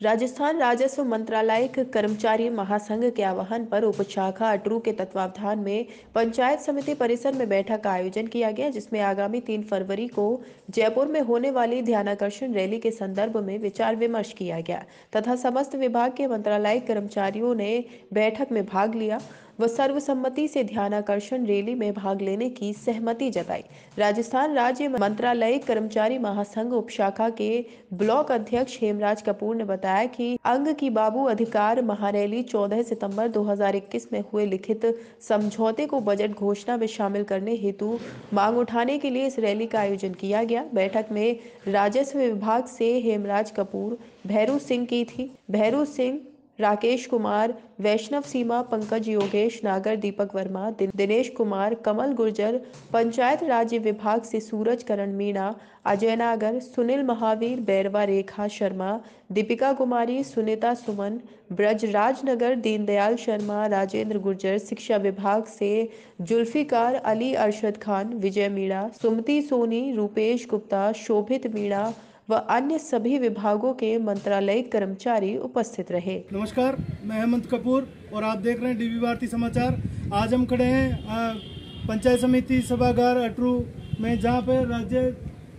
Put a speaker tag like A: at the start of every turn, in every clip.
A: राजस्थान राजस्व मंत्रालय कर्मचारी महासंघ के आह्वान पर उप शाखा अटरू के तत्वावधान में पंचायत समिति परिसर में बैठक का आयोजन किया गया, जिसमें आगामी तीन फरवरी को जयपुर में होने वाली ध्यानाकर्षण रैली के संदर्भ में विचार विमर्श किया गया। तथा समस्त विभाग के मंत्रालय कर्मचारियों ने बैठक में भाग लिया। व सर्वसम्मति से ध्यानाकर्षण रैली में भाग लेने की सहमति जताई। राजस्थान राज्य मंत्रालय कर्मचारी महासंघ उपशाखा के ब्लॉक अध्यक्ष हेमराज कपूर ने बताया कि अंग की बाबू अधिकार महारैली 14 सितंबर 2021 में हुए लिखित समझौते को बजट घोषणा में शामिल करने हेतु मांग उठाने के लिए इस रैली का आयोजन किया गया। बैठक में राजस्व विभाग से हेमराज कपूर, भैरू सिंह की थी। भैरू सिंह राकेश कुमार, वैष्णव सीमा, पंकज योगेश, नागर दीपक वर्मा दिनेश कुमार, कमल गुर्जर, पंचायत राज्य विभाग से सूरज करण मीणा, अजय नागर, सुनील महावीर, बैरवा रेखा शर्मा, दीपिका कुमारी, सुनीता सुमन ब्रज राजनगर दीनदयाल शर्मा, राजेंद्र गुर्जर, शिक्षा विभाग से जुल्फिकार अली अरशद खान, विजय मीणा, सुमति सोनी, रूपेश गुप्ता, शोभित मीणा व अन्य सभी विभागों के मंत्रालय कर्मचारी उपस्थित रहे।
B: नमस्कार, मैं हेमंत कपूर और आप देख रहे हैं डीवी भारती समाचार। आज हम खड़े हैं पंचायत समिति सभागार अटरू में, जहाँ पर राज्य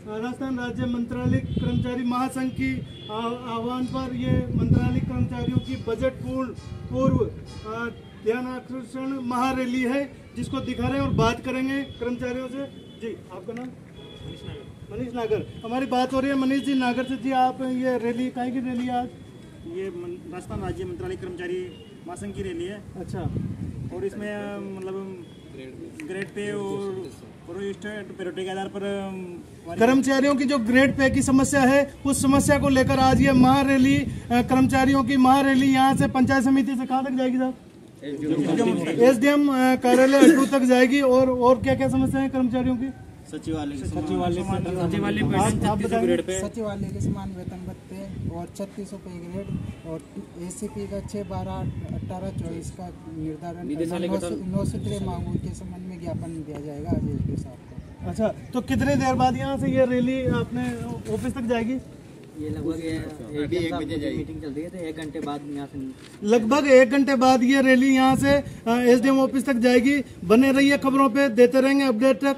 B: राजस्थान राज्य मंत्रालय कर्मचारी महासंघ की आह्वान पर ये मंत्रालय कर्मचारियों की बजट पूर्ण, पूर्व ध्यान आकर्षण महारैली है, जिसको दिखा रहे हैं और बात करेंगे कर्मचारियों से। जी, आपका नाम? मनीष नागर। हमारी बात हो रही है मनीष जी नागर से जी आप ये रैली कहीं की रैली आज?
C: ये राजस्थान राज्य मंत्रालय कर्मचारी महासंघ की रैली है।
B: अच्छा।
C: और इसमें मतलब ग्रेड पे और के आधार पर
B: कर्मचारियों की जो ग्रेड पे की समस्या है उस समस्या को लेकर आज ये महारैली कर्मचारियों की महारैली यहाँ से पंचायत समिति से कहाँ तक जाएगी साहब एस डी एम कार्यालय तक जाएगी और और क्या क्या समस्या है कर्मचारियों की?
D: सचिवालय सचिवालय सचिवालय सचिवालय के समान वेतन भत्ते और छत्तीस पे ग्रेड और एसीपी का छह बारह अठारह चौबीस का निर्धारण नौ सूत्रीय मांगों के संबंध में ज्ञापन दिया जाएगा आज एस
B: साहब अच्छा तो कितने देर बाद यहाँ से ये रैली अपने ऑफ़िस तक जाएगी?
D: ये लगभग एक बजे मीटिंग चल रही है तो एक घंटे बाद यहाँ से
B: लगभग एक घंटे बाद ये रैली यहाँ से एसडीएम ऑफ़िस तक जाएगी। बने रहिए खबरों पे देते रहेंगे अपडेट तक